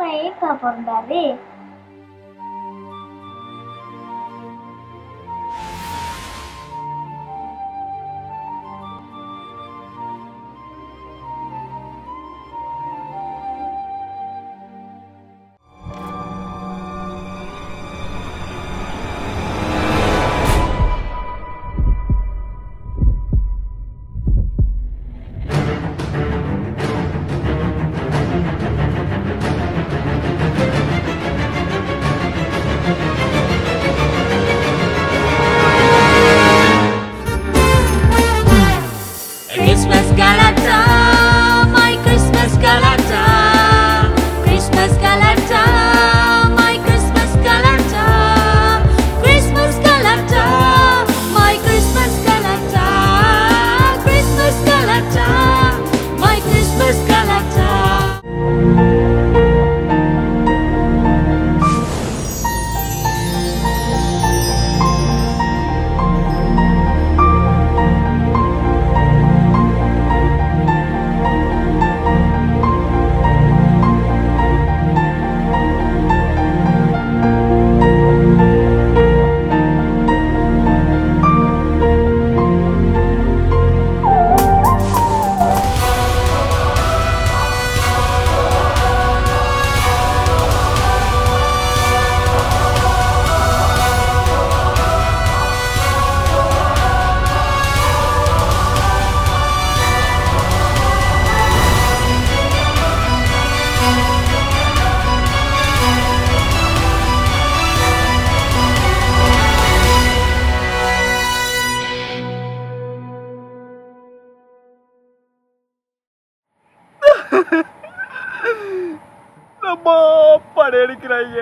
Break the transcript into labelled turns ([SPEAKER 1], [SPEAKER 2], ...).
[SPEAKER 1] ஏசப்பா ஏப்பா பிறந்தாரு
[SPEAKER 2] gotta talk.
[SPEAKER 3] நம்ம படம் எடுக்கிறாங்க